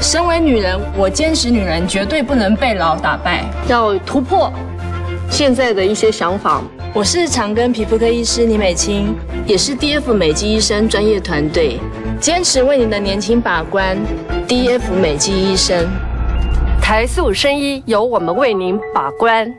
身为女人，我坚持女人绝对不能被老打败，要突破现在的一些想法。我是长庚皮肤科医师李美清，也是 DF 美肌医生专业团队，坚持为您的年轻把关。DF 美肌医生，台塑生医由我们为您把关。